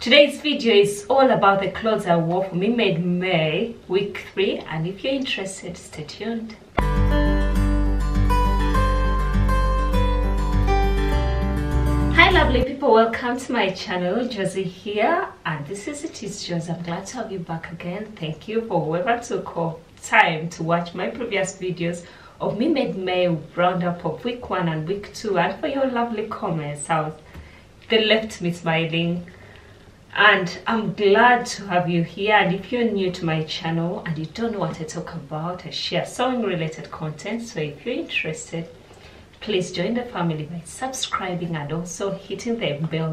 Today's video is all about the clothes I wore for Me Made May week 3 and if you're interested, stay tuned. Hi lovely people, welcome to my channel, Josie here and this is It Is Josie. I'm glad to have you back again. Thank you for whoever took time to watch my previous videos of Me Made May roundup of week 1 and week 2 and for your lovely comments. They left me smiling and I'm glad to have you here. And if you're new to my channel and you don't know what I talk about I share sewing related content. So if you're interested please join the family by subscribing and also hitting the bell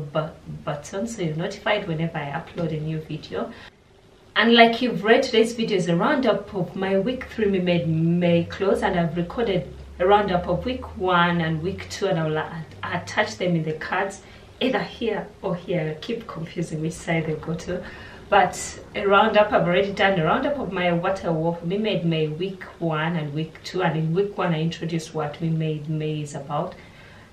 button so you're notified whenever I upload a new video. And like you've read today's video is a roundup of my week 3 me made May clothes and I've recorded a roundup of week 1 and week 2 and I'll attach them in the cards either here or here. I keep confusing which side they go to. But a roundup, I've already done a roundup of my what I wore Me Made May week one and week two. And in week one, I introduced what Me Made May is about.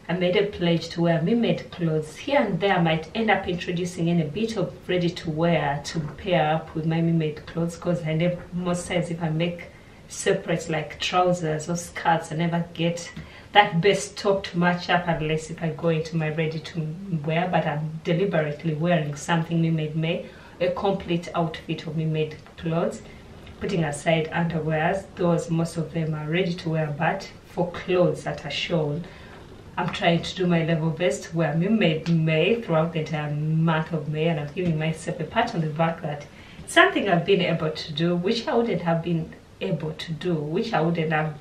I made a pledge to wear Me Made clothes. Here and there, I might end up introducing in a bit of ready to wear to pair up with my Me Made clothes because I never, most times if I make separate like trousers or skirts, I never get that best top to match up unless if I go into my ready to wear but I'm deliberately wearing something me made May a complete outfit of me made clothes. Putting aside underwears those most of them are ready to wear but for clothes that are shown I'm trying to do my level best wear me made May throughout the entire month of May and I'm giving myself a pat on the back that something I've been able to do which I wouldn't have been able to do which I wouldn't have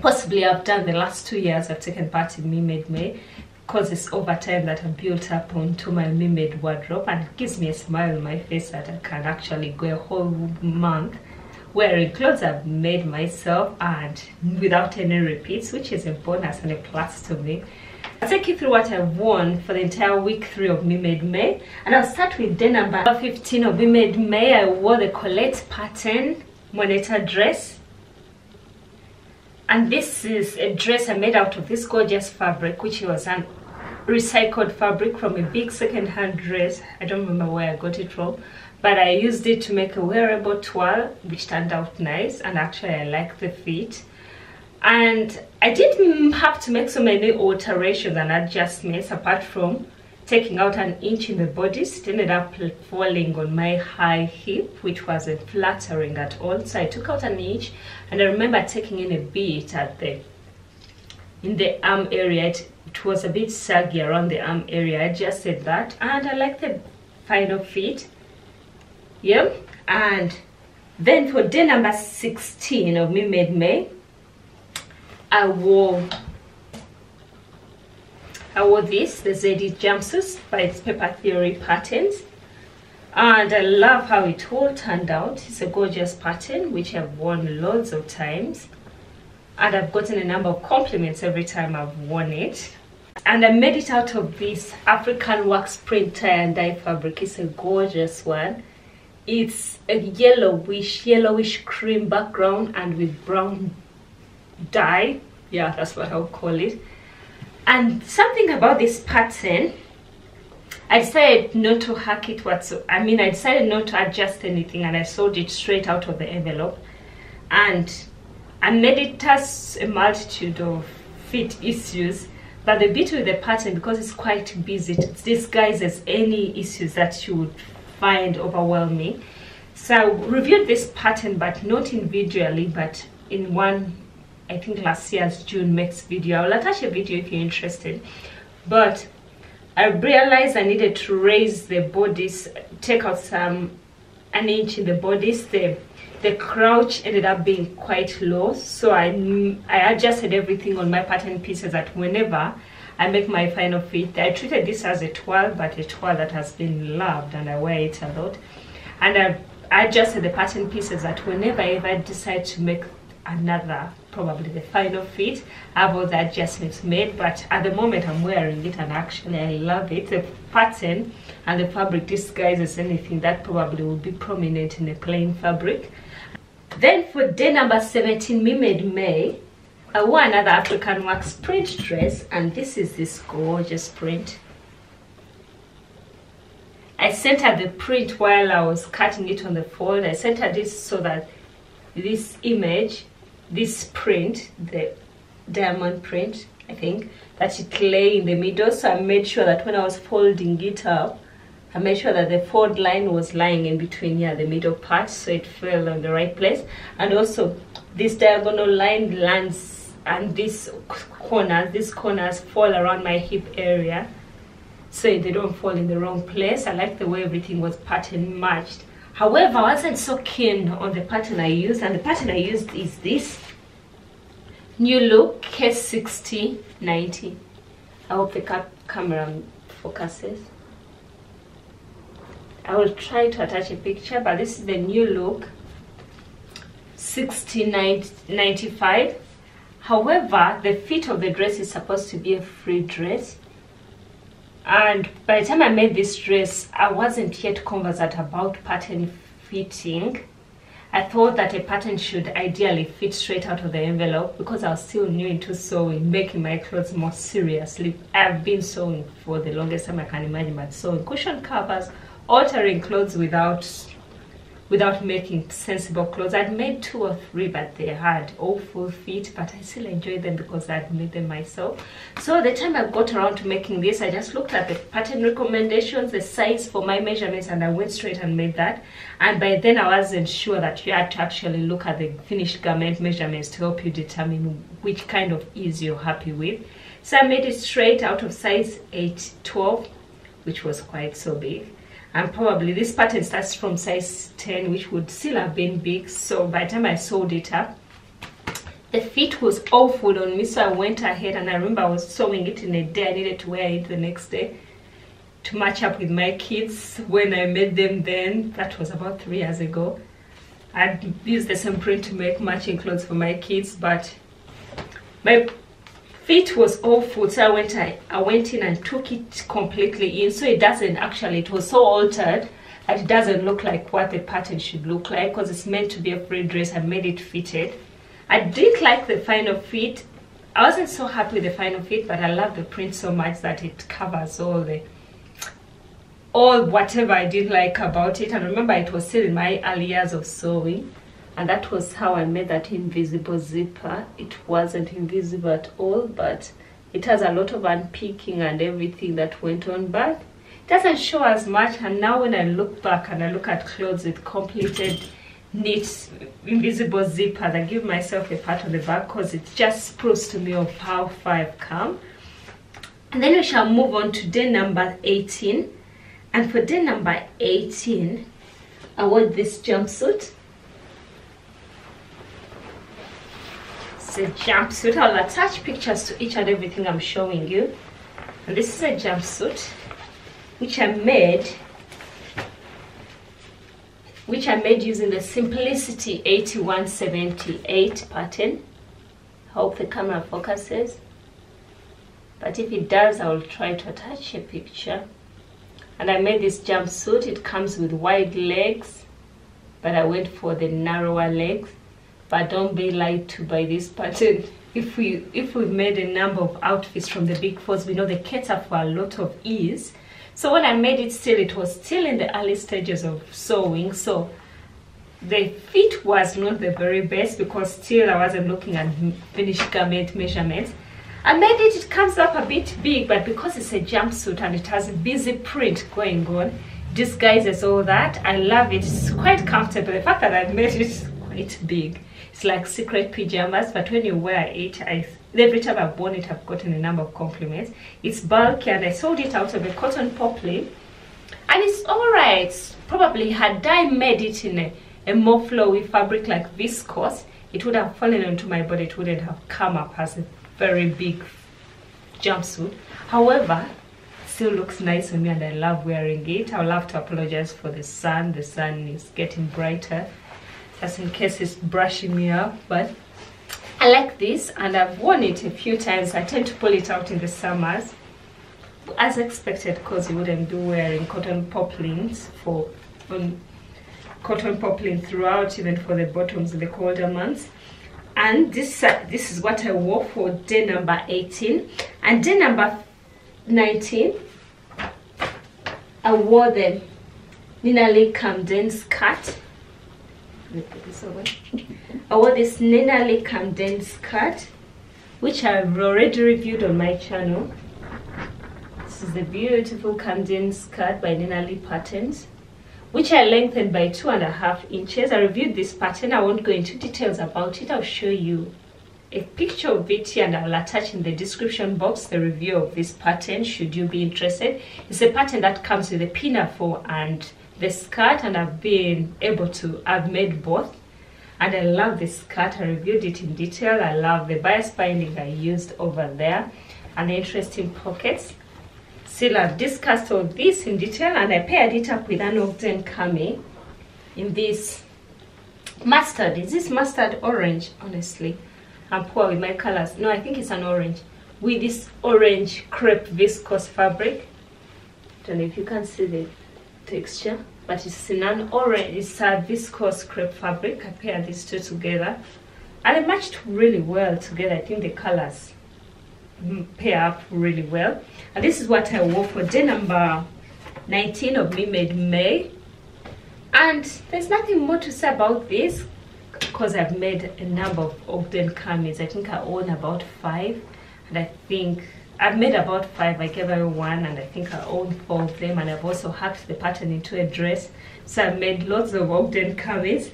possibly I've done the last two years I've taken part in Me Made May because it's over time that I've built up onto my Me Made wardrobe and it gives me a smile on my face that I can actually go a whole month wearing clothes I've made myself and without any repeats which is a bonus and a plus to me. I'll take you through what I've worn for the entire week 3 of Me Made May and I'll start with day number 15 of Me Made May. I wore the Colette pattern Moneta dress and this is a dress I made out of this gorgeous fabric which was an recycled fabric from a big second-hand dress. I don't remember where I got it from but I used it to make a wearable toile which turned out nice and actually I like the fit. And I didn't have to make so many alterations and adjustments apart from taking out an inch in the bodice it ended up falling on my high hip which wasn't flattering at all so i took out an inch and i remember taking in a bit at the in the arm area. It, it was a bit saggy around the arm area. I just said that and i like the final fit yeah and then for day number 16 of me made may i wore I wore this, the Zadie jumpsuit by its Paper Theory patterns. And I love how it all turned out. It's a gorgeous pattern, which I've worn loads of times. And I've gotten a number of compliments every time I've worn it. And I made it out of this African wax print tie and dye fabric. It's a gorgeous one. It's a yellowish, yellowish cream background and with brown dye. Yeah, that's what I'll call it and something about this pattern I decided not to hack it whatsoever. I mean, I decided not to adjust anything and I sewed it straight out of the envelope. And I made it as a multitude of fit issues. But the beauty with the pattern, because it's quite busy, it disguises any issues that you would find overwhelming. So I reviewed this pattern, but not individually, but in one I think last year's June makes video. I'll attach a video if you're interested. But I realized I needed to raise the bodice, take out some an inch in the bodice. The the crouch ended up being quite low, so I I adjusted everything on my pattern pieces that whenever I make my final fit, I treated this as a toile, but a toile that has been loved and I wear it a lot. And I adjusted the pattern pieces that whenever I decide to make another probably the final fit I have all the adjustments made but at the moment i'm wearing it and actually i love it. The pattern and the fabric disguises anything that probably will be prominent in a plain fabric. Then for day number 17 me made may i wore another african wax print dress and this is this gorgeous print. I centered the print while I was cutting it on the fold. I centered this so that this image, this print, the diamond print, I think, that it lay in the middle. So I made sure that when I was folding it up, I made sure that the fold line was lying in between here, the middle part, so it fell on the right place. And also, this diagonal line lands and these corners, these corners fall around my hip area so they don't fall in the wrong place. I like the way everything was pattern matched. However, I wasn't so keen on the pattern I used, and the pattern I used is this New Look K6090. I hope the camera focuses. I will try to attach a picture, but this is the New Look 6095. However, the fit of the dress is supposed to be a free dress and by the time I made this dress I wasn't yet conversant about pattern fitting. I thought that a pattern should ideally fit straight out of the envelope because I was still new into sewing making my clothes more seriously. I've been sewing for the longest time I can imagine but sewing cushion covers altering clothes without without making sensible clothes. I'd made two or three, but they had awful feet, but I still enjoyed them because I'd made them myself. So the time I got around to making this, I just looked at the pattern recommendations, the size for my measurements, and I went straight and made that. And by then I wasn't sure that you had to actually look at the finished garment measurements to help you determine which kind of ease you're happy with. So I made it straight out of size 8, 12, which was quite so big and probably this pattern starts from size 10 which would still have been big. So by the time I sewed it up the fit was awful on me. So I went ahead and I remember I was sewing it in a day. I needed to wear it the next day to match up with my kids. When I met them then that was about three years ago I used the same print to make matching clothes for my kids. But my fit was awful so i went I, I went in and took it completely in. So it doesn't actually it was so altered that it doesn't look like what the pattern should look like because it's meant to be a free dress. I made it fitted. I did like the final fit i wasn't so happy with the final fit but i love the print so much that it covers all the all whatever i didn't like about it. And remember it was still in my early years of sewing and that was how I made that invisible zipper. It wasn't invisible at all but it has a lot of unpicking and everything that went on but it doesn't show as much. And now when I look back and I look at clothes with completed neat invisible zippers I give myself a pat on the back because it just proves to me of how far I've come. And then we shall move on to day number 18 and for day number 18 I want this jumpsuit a jumpsuit. I'll attach pictures to each and everything i'm showing you. And this is a jumpsuit which i made which i made using the simplicity 8178 pattern. Hope the camera focuses. But if it does i will try to attach a picture. And i made this jumpsuit. It comes with wide legs but i went for the narrower legs but don't be lied to by this pattern. If we if we've made a number of outfits from the big fours we know they cater for a lot of ease so when i made it still it was still in the early stages of sewing. So the fit was not the very best because still i wasn't looking at finished garment measurements. I made it, it comes up a bit big, but because it's a jumpsuit and it has a busy print going on, disguises all that. I love it, it's quite comfortable. The fact that I made it quite big it's like secret pajamas, but when you wear it, I every time I've worn it, I've gotten a number of compliments. It's bulky and I sold it out of a cotton poplin. And it's alright. Probably had I made it in a, a more flowy fabric like viscose, it would have fallen onto my body. It wouldn't have come up as a very big jumpsuit. However, still looks nice on me and I love wearing it. I'll have to apologize for the sun. The sun is getting brighter just in case it's brushing me up but I like this and I've worn it a few times. I tend to pull it out in the summers as expected because you wouldn't be wearing cotton poplins for um, cotton poplin throughout even for the bottoms in the colder months. And this uh, this is what I wore for day number 18 and day number 19 I wore the Nina Lee Camden skirt. Let me put this away. I wore this Nina Lee Camden skirt, which I've already reviewed on my channel. This is the beautiful Camden skirt by Nina Lee Patterns, which I lengthened by two and a half inches. I reviewed this pattern. I won't go into details about it. I'll show you a picture of it here and I'll attach in the description box the review of this pattern should you be interested. It's a pattern that comes with a pinafore and the skirt and I've been able to, I've made both and I love this skirt. I reviewed it in detail. I love the bias binding I used over there and the interesting pockets. Still I've discussed all this in detail and I paired it up with an Ogden Cami in this mustard. Is this mustard orange honestly? I'm poor with my colors. No, I think it's an orange. With this orange crepe viscose fabric. Don't know if you can see the texture, but it's in an orange, it's a viscose crepe fabric. I paired these two together. And they matched really well together. I think the colors mm, pair up really well. And this is what I wore for day number 19 of Me Made May. And there's nothing more to say about this because I've made a number of Ogden Camis. I think I own about five. And I think I've made about five. I gave away one and I think I own four of them. And I've also hacked the pattern into a dress. So I've made lots of Ogden Camis.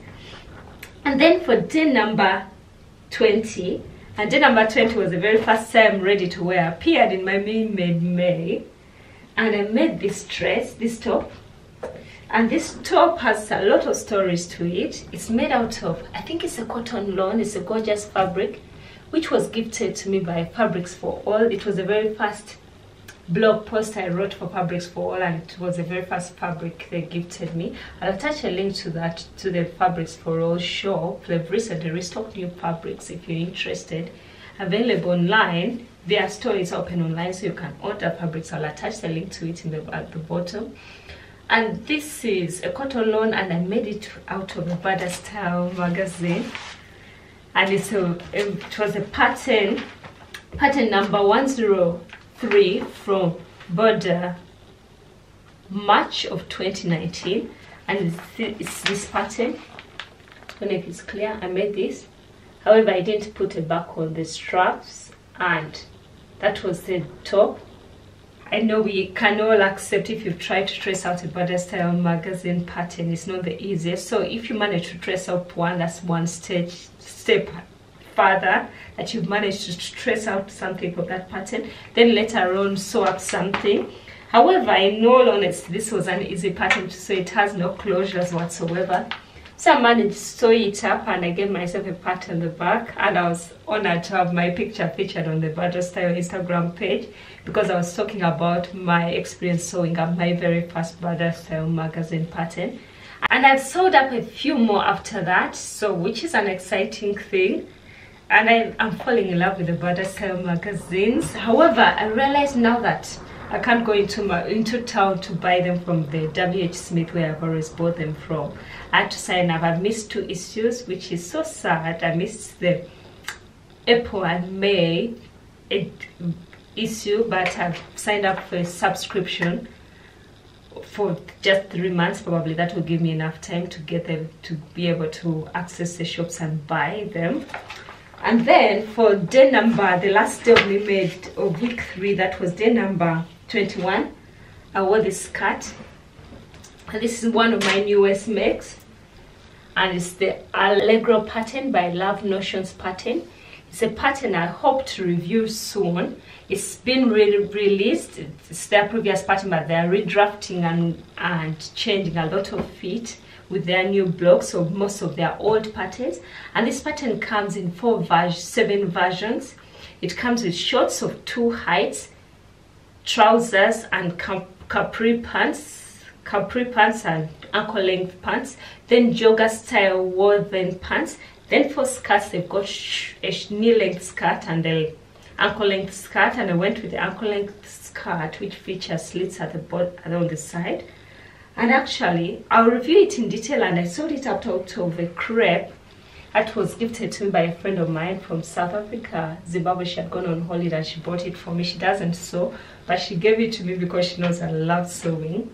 And then for day number 20, and day number 20 was the very first time ready to wear. Appeared in my Me Made May. And I made this dress, this top, and this top has a lot of stories to it it's made out of i think it's a cotton lawn it's a gorgeous fabric which was gifted to me by fabrics for all. It was the very first blog post i wrote for fabrics for all and it was the very first fabric they gifted me. I'll attach a link to that to the fabrics for all shop. They've recently restocked new fabrics if you're interested. Available online. Their store is open online so you can order fabrics. I'll attach the link to it in the at the bottom. And this is a cotton lawn and I made it out of a Burda Style magazine and it's a, it was a pattern pattern number 103 from Burda March of 2019 and it's, it's this pattern. I don't know if it's clear I made this. However I didn't put a back on the straps and that was the top I know we can all accept if you've tried to trace out a Burda style magazine pattern, it's not the easiest. So if you manage to trace out one, that's one stage step further that you've managed to trace out something of that pattern. Then later on sew up something. However, in all honesty, this was an easy pattern to sew. It has no closures whatsoever. So I managed to sew it up and I gave myself a pat on the back and I was honored to have my picture featured on the Burda Style Instagram page because I was talking about my experience sewing up my very first Burda Style magazine pattern. And I've sewed up a few more after that, so which is an exciting thing. And I, am falling in love with the Burda Style magazines. However, I realize now that I can't go into my into town to buy them from the WH Smith where I've always bought them from. I had to sign up. I've missed two issues, which is so sad. I missed the April and May issue, but I've signed up for a subscription for just three months probably that will give me enough time to get them to be able to access the shops and buy them and then for day number the last day of me made of week three that was day number 21 i wore this skirt. And this is one of my newest makes. And it's the allegro pattern by love notions pattern. It's a pattern i hope to review soon. It's been really released it's their previous pattern but they're redrafting and and changing a lot of it with their new blocks of most of their old patterns. And this pattern comes in four seven versions. It comes with shorts of two heights trousers and capri pants, capri pants and ankle length pants, then jogger style woven pants. Then for skirts, they've got a knee length skirt and the ankle length skirt, and I went with the ankle length skirt, which features slits at the bottom on the side. And actually, I'll review it in detail, and I sewed it out of a crepe that was gifted to me by a friend of mine from South Africa, Zimbabwe. She had gone on holiday and she bought it for me. She doesn't sew, but she gave it to me because she knows I love sewing.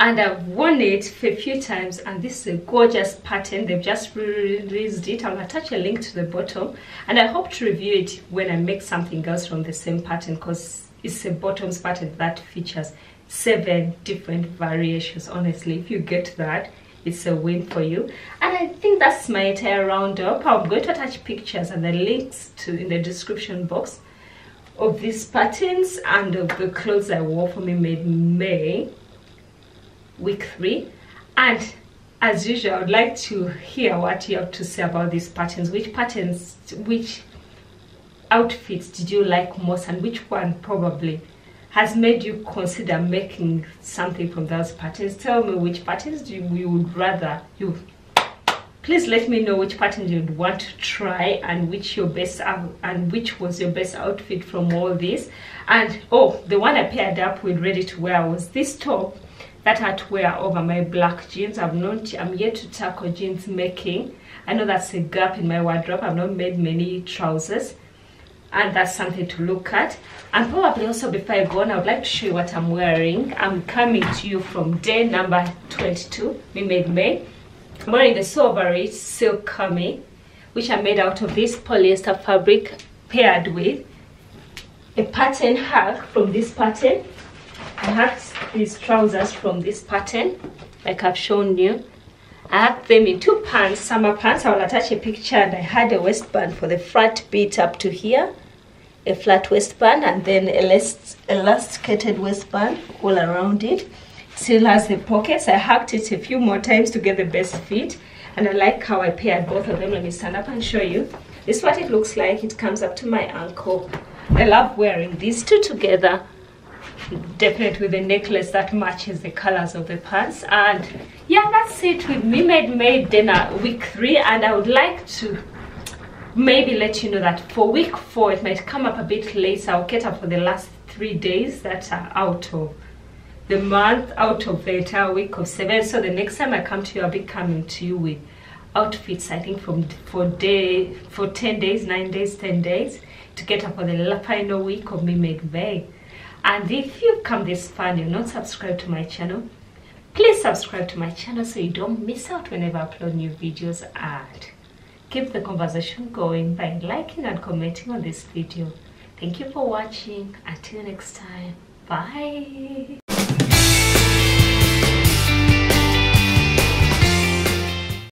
and I've worn it for a few times and this is a gorgeous pattern they've just released it I'll attach a link to the bottom and I hope to review it when I make something else from the same pattern because it's a bottoms pattern that features seven different variations honestly if you get that it's a win for you. And I think that's my entire roundup. I'm going to attach pictures and the links to in the description box of these patterns and of the clothes I wore for Me Made May week three. And as usual i would like to hear what you have to say about these patterns. Which patterns which outfits did you like most and which one probably has made you consider making something from those patterns tell me which patterns you, you would rather you please let me know which pattern you'd want to try and which your best and which was your best outfit from all this and oh the one i paired up with ready to wear was this top that I to wear over my black jeans. I've not, I'm yet to tackle jeans making. I know that's a gap in my wardrobe. I've not made many trousers and that's something to look at. And probably also before I go on, I would like to show you what I'm wearing. I'm coming to you from day number 22, we made May. I'm wearing the Sew Over It Silk Cami, which I made out of this polyester fabric paired with a pattern hug from this pattern. I have these trousers from this pattern like I've shown you Had them in two pants summer pants I will attach a picture and I had a waistband for the front bit up to here. A flat waistband and then a elasticated waistband all around it. Still has the pockets. I hacked it a few more times to get the best fit. And I like how I paired both of them. Let me stand up and show you. This is what it looks like. It comes up to my ankle. I love wearing these two together. Definitely with a necklace that matches the colors of the pants. And yeah that's it with me. Made made dinner week three and i would like to maybe let you know that for week four it might come up a bit later. I'll get up for the last three days that are out of the month out of the entire week of seven. So the next time i come to you i'll be coming to you with outfits i think from for day for 10 days 9 days 10 days to get up for the final week of me made may and if you've come this far and you're not subscribed to my channel please subscribe to my channel so you don't miss out whenever I upload new videos and keep the conversation going by liking and commenting on this video. Thank you for watching. Until next time. Bye